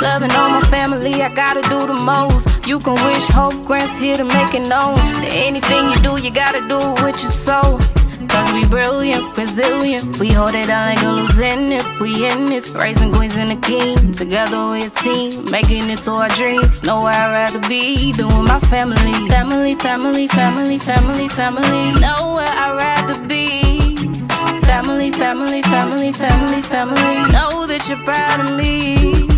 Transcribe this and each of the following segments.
Loving all my family, I gotta do the most. You can wish hope grants here to make it known. That anything you do, you gotta do with your soul. Cause we brilliant, resilient. We hold it down like a losing it. We in this, raising queens and the king. Together we a team, making it to our dreams. Nowhere I'd rather be than with my family. Family, family, family, family, family. Nowhere I'd rather be. Family, family, family, family, family. Know that you're proud of me.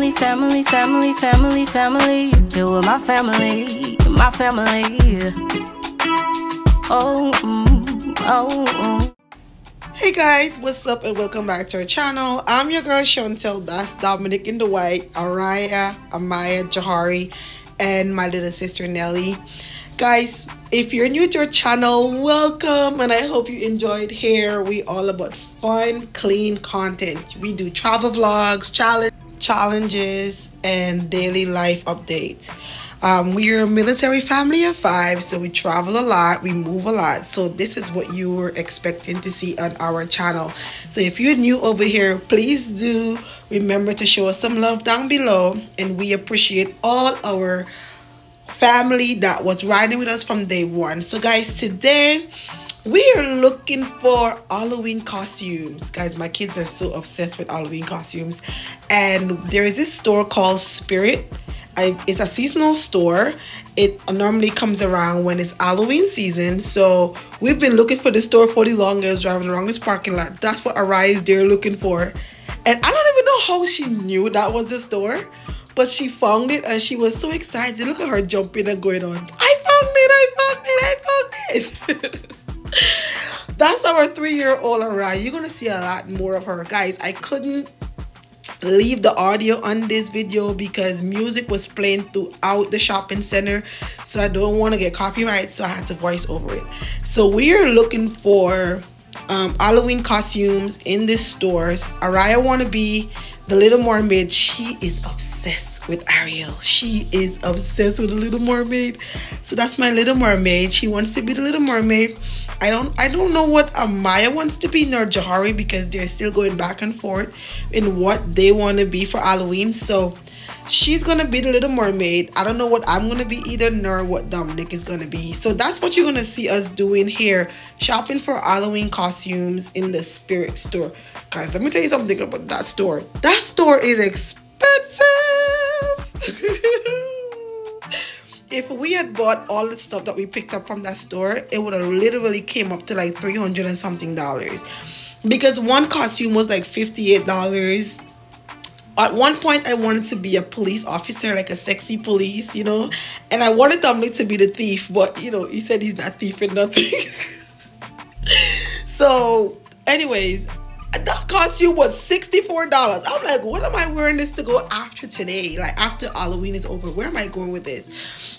Family, family, family, family, family. Here with my family, my family. Oh, mm, oh, mm. Hey guys, what's up and welcome back to our channel. I'm your girl Shuntel, that's Dominic in the White, Araya, Amaya, Jahari, and my little sister Nelly. Guys, if you're new to our channel, welcome and I hope you enjoyed here. We all about fun, clean content. We do travel vlogs, challenge, challenges, and daily life updates. Um, we're a military family of five, so we travel a lot, we move a lot. So this is what you were expecting to see on our channel. So if you're new over here, please do remember to show us some love down below. And we appreciate all our family that was riding with us from day one. So guys, today we are looking for Halloween costumes. Guys, my kids are so obsessed with Halloween costumes. And there is this store called Spirit. I, it's a seasonal store. It normally comes around when it's Halloween season. So we've been looking for the store for the longest, driving around this parking lot. That's what Arise is there looking for. And I don't even know how she knew that was the store. But she found it and she was so excited. Look at her jumping and going on. I found it, I found it, I found it. That's our three-year-old Arai. You're gonna see a lot more of her. Guys, I couldn't leave the audio on this video because music was playing throughout the shopping center so i don't want to get copyright so i had to voice over it. So we are looking for um, halloween costumes in this stores araya want to be the little mermaid. She is obsessed with ariel. She is obsessed with the little mermaid. So that's my little mermaid. She wants to be the little mermaid I don't I don't know what Amaya wants to be nor Jahari because they're still going back and forth in what they want to be for Halloween. So she's gonna be the little mermaid. I don't know what I'm gonna be either nor what Dominic is gonna be. So that's what you're gonna see us doing here. Shopping for Halloween costumes in the spirit store. Guys, let me tell you something about that store. That store is expensive. if we had bought all the stuff that we picked up from that store, it would have literally came up to like 300 and something dollars. Because one costume was like $58. At one point, I wanted to be a police officer, like a sexy police, you know. And I wanted Dominic to be the thief, but, you know, he said he's not thieving nothing. so, anyways, costume was $64. I'm like, what am I wearing this to go after today? Like after Halloween is over, where am I going with this?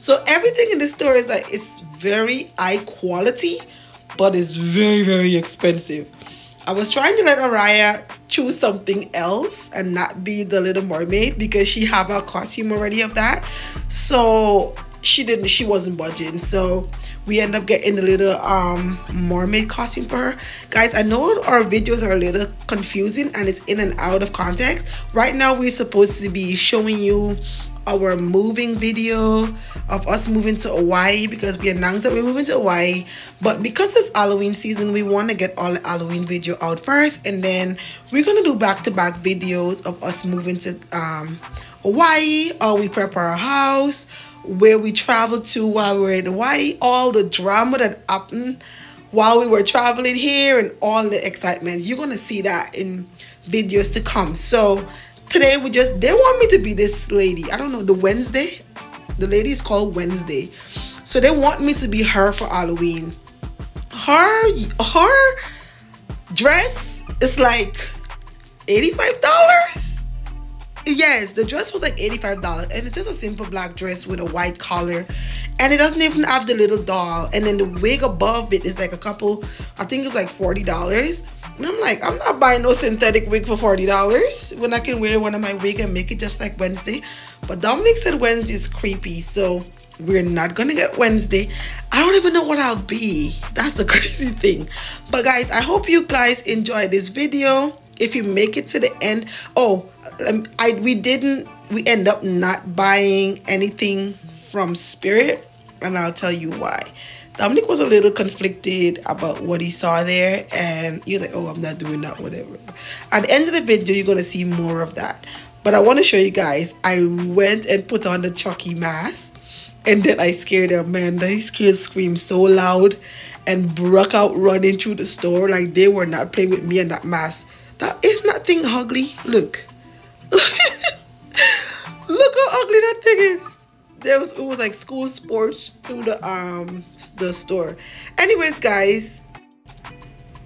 So everything in this store is like, it's very high quality, but it's very, very expensive. I was trying to let Araya choose something else and not be the Little Mermaid because she have a costume already of that. So she didn't she wasn't budging so we end up getting a little um mermaid costume for her guys i know our videos are a little confusing and it's in and out of context right now we're supposed to be showing you our moving video of us moving to Hawaii because we announced that we're moving to Hawaii. But because it's Halloween season, we want to get all the Halloween video out first. And then we're going to do back-to-back -back videos of us moving to um, Hawaii or we prep our house where we traveled to while we were in Hawaii, all the drama that happened while we were traveling here and all the excitement. You're to see that in videos to come. So today we just, they want me to be this lady. I don't know, the Wednesday. The lady is called Wednesday. So they want me to be her for Halloween. Her, her dress is like $85 Yes, the dress was like $85 and it's just a simple black dress with a white collar and it doesn't even have the little doll and then the wig above it is like a couple I think it's like $40 and I'm like I'm not buying no synthetic wig for $40 when I can wear one of my wig and make it just like Wednesday but Dominic said Wednesday is creepy so we're not gonna get Wednesday. I don't even know what I'll be. That's the crazy thing. But guys I hope you guys enjoy this video if you make it to the end oh um, I we didn't we end up not buying anything from Spirit, and I'll tell you why. Dominic was a little conflicted about what he saw there, and he was like, "Oh, I'm not doing that, whatever." At the end of the video, you're gonna see more of that. But I want to show you guys. I went and put on the Chucky mask, and then I scared Amanda. These kids screamed so loud and broke out running through the store like they were not playing with me and that mask. That is nothing ugly. Look. Look how ugly that thing is. There was it was like school sports through the um the store. Anyways, guys,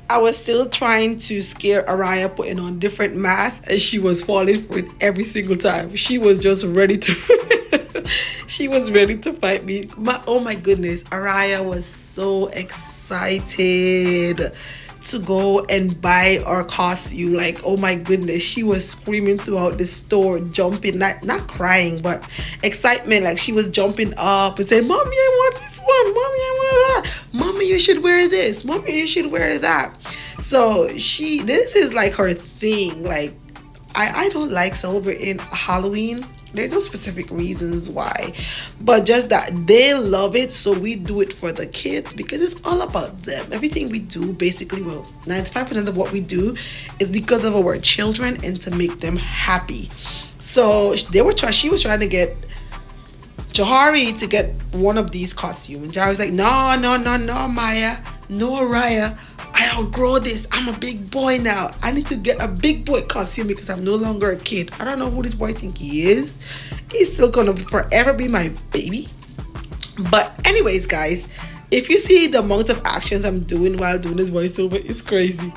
I was still trying to scare Araya putting on different masks and she was falling for it every single time. She was just ready to she was ready to fight me. My oh my goodness, Araya was so excited to go and buy our costume. Like, oh my goodness, she was screaming throughout the store, jumping, not not crying, but excitement. Like she was jumping up and saying, Mommy, I want this one, Mommy, I want that. Mommy, you should wear this, Mommy, you should wear that. So she this is like her thing. Like I, I don't like celebrating Halloween there's no specific reasons why but just that they love it so we do it for the kids because it's all about them. Everything we do basically well 95% of what we do is because of our children and to make them happy. So they were trying she was trying to get Jahari to get one of these costumes. And Jahari's like no no no no Maya. No Raya I outgrow this. I'm a big boy now. I need to get a big boy costume because I'm no longer a kid. I don't know who this boy think he is. He's still gonna forever be my baby. But anyways, guys, if you see the amount of actions I'm doing while doing this voiceover, it's crazy.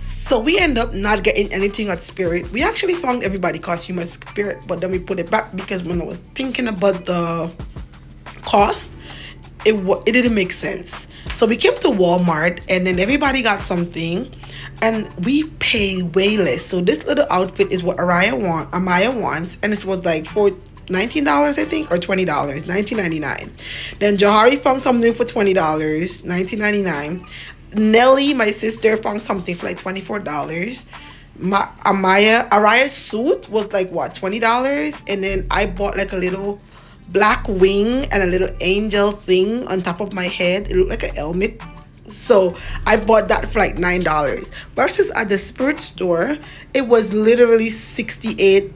So we end up not getting anything at Spirit. We actually found everybody costume at Spirit, but then we put it back because when I was thinking about the cost, it it didn't make sense. So we came to Walmart and then everybody got something and we pay way less. So this little outfit is what Araya want, Amaya wants, and it was like for $19 I think or $20 $19.99 then Jahari found something for $20 $19.99 Nelly my sister found something for like $24 my Amaya Araya's suit was like what $20 and then I bought like a little black wing and a little angel thing on top of my head. It looked like a helmet. So I bought that for like nine dollars. Versus at the spirit store, it was literally 68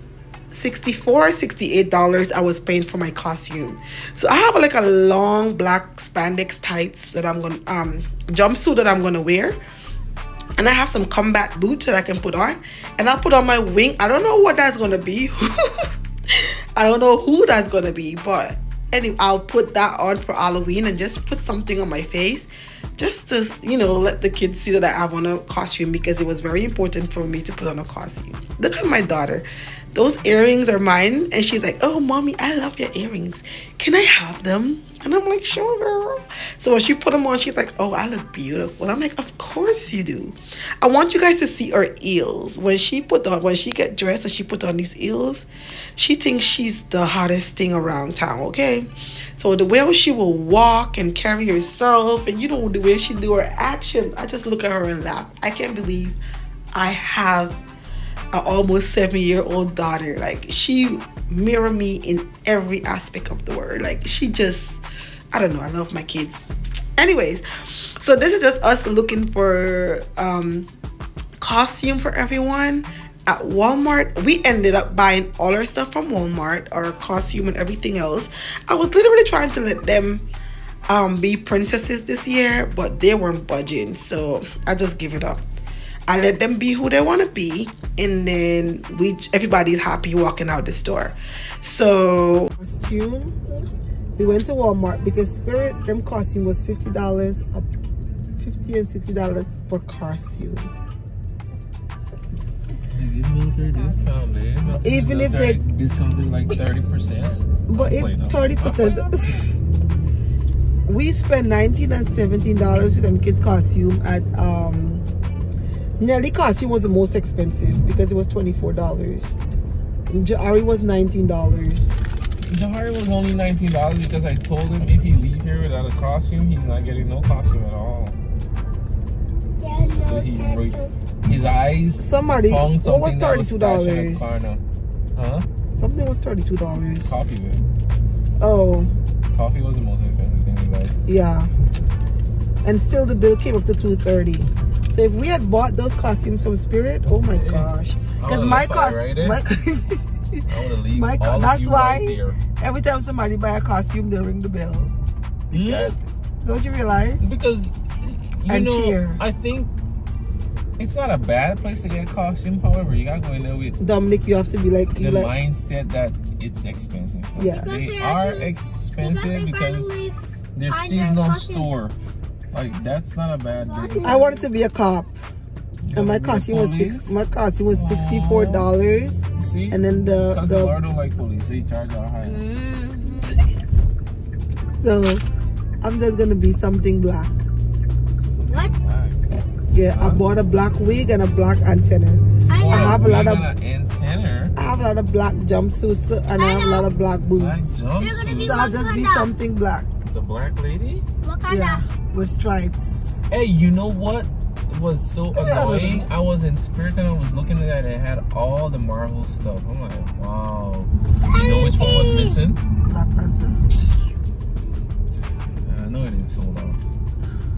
64 68 dollars i was paying for my costume so i have like a long black spandex tights that i'm gonna um jumpsuit that i'm gonna wear and i have some combat boots that i can put on and i'll put on my wing i don't know what that's gonna be I don't know who that's gonna be, but anyway, I'll put that on for Halloween and just put something on my face just to, you know, let the kids see that I have on a costume because it was very important for me to put on a costume. Look at my daughter. Those earrings are mine. And she's like, oh, mommy, I love your earrings. Can I have them? And I'm like, sure, girl. So when she put them on, she's like, oh, I look beautiful. I'm like, of course you do. I want you guys to see her eels. When she put on, when she get dressed and she put on these eels, she thinks she's the hottest thing around town, okay? So the way she will walk and carry herself and, you know, the way she do her actions, I just look at her and laugh. I can't believe I have an almost seven year old daughter. Like she mirror me in every aspect of the word. Like she just I don't know. I love my kids. Anyways, so this is just us looking for um, costume for everyone at Walmart. We ended up buying all our stuff from Walmart, our costume and everything else. I was literally trying to let them um, be princesses this year, but they weren't budging, so I just give it up. I let them be who they want to be, and then we everybody's happy walking out the store. So costume we went to Walmart because Spirit them costume was fifty dollars, up fifty and sixty dollars per costume. Discount, Even if they discounted like thirty percent. But if thirty percent, we spent nineteen and seventeen dollars for them kids costume at um. Nelly costume was the most expensive because it was twenty four dollars. Ari was nineteen dollars. Jahari was only nineteen dollars because I told him if he leave here without a costume, he's not getting no costume at all. Yeah, so he his eyes. Somebody, found what was thirty-two stashed in a dollars? car now. Huh? Something was thirty-two dollars. Coffee, man. Oh, Coffee was the most expensive thing we buy. yeah. And still, the bill came up to two thirty. So if we had bought those costumes from Spirit, oh my gosh! Because my costume, right my, I would have leave My co- that's why- right every time somebody buy a costume, they ring the bell. Because don't you realize? Because you And know, cheer. I think it's not a bad place to get a costume. However, you gotta go in there with Dominic, you have to be like, the like mindset that it's expensive. Yeah. they Because they are actually- expensive because they're seasonal costume. store. Like that's not a bad business. I wanted to be a cop, You and my gotta be the costume was six, my costume was sixty-four dollars, see, and then the because the the don't like police, they charge a high. Mm-hmm. so I'm just gonna be something black. What? Yeah, I bought a black wig and a black antenna. I I have a lot of- an antenna. I have a lot of black jumpsuits and I have a lot of black boots. Black gonna be jumpsuit. So I'll just be something black. The black lady. Wakanda. Yeah, with stripes. Hey, you know what was so annoying? I was in Spirit and I was looking at it. And it had all the Marvel stuff. I'm like, wow. You know which one was missing? Black Panther. Uh, I know it didn't sold out.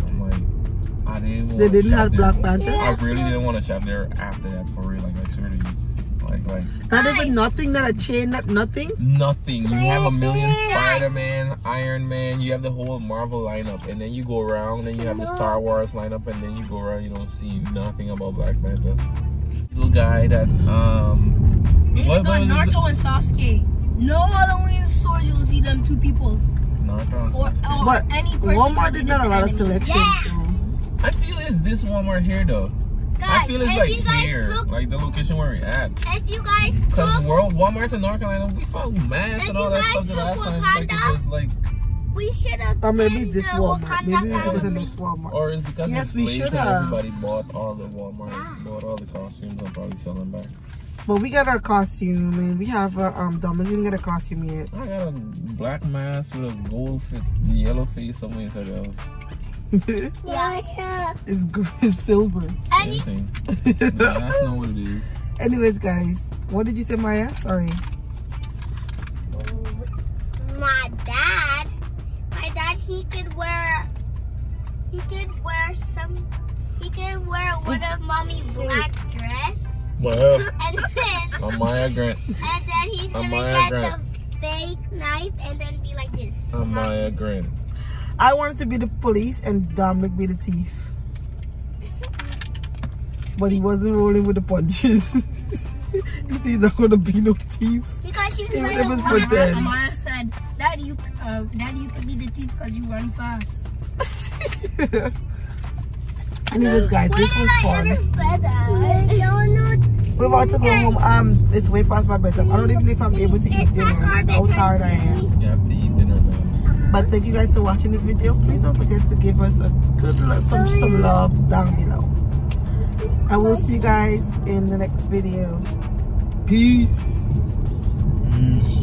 I'm like, I didn't. They didn't have. Black Panther. I really didn't want to shop there after that for real. Like I swear to you, like like Not even nothing. Not a chain. Not nothing. nothing. You have a million Spider-Man, Iron Man. You have the whole Marvel lineup, and then you go around, and you have the Star Wars lineup, and then you go around. You don't see nothing about Black Panther. Little guy that um. They what- got what was? Naruto and Sasuke. No Halloween stores you will see them two people. Naruto and Or, Sasuke. or But any person. Walmart did related not to a lot of anime. selection. Yeah. I feel it's this Walmart here though. I feel it's if like you guys here, took, like the location where we're at. if you guys Cause took, World Walmart in North Carolina, we found masks and all that stuff the took last time. Like it Wakanda, was like, we should have. Or maybe this Walmart. Maybe we go to the next Walmart. or it's because Yes, it's we should have. everybody bought all the Walmart, Yeah. bought all the costumes and probably selling back. But we got our costume and we have a um Dominic didn't get a costume yet. I got a black mask with a gold fit, yellow face somewhere inside the house. Yeah. it's, it's silver. And you, Same thing. Nah, that's not what it is. Anyways, guys, what did you say, Maya? Sorry. my dad, my dad, he could wear, he could wear some, he could wear one of mommy's black dress, Maya, and then, I'm Maya Grant. and then he's gonna Amaya get Grant. the fake knife and then be like this. I'm Maya Grant. I wanted to be the police and Dominic be the thief. But he wasn't rolling with the punches. you see, not gonna be no thief. Because she's Even wearing if it's a pretend. Amaya said, Daddy, you, uh, Daddy, you can be the thief because you run fast. Anyways, guys, this was I fun. ever said that? I don't know. We're about to go home. Um, it's way past my bedtime. I don't even know if I'm able to eat dinner. How tired I am. But thank you guys for watching this video. Please don't forget to give us a good lo- some some love down below. I will see you guys in the next video. Peace. Peace.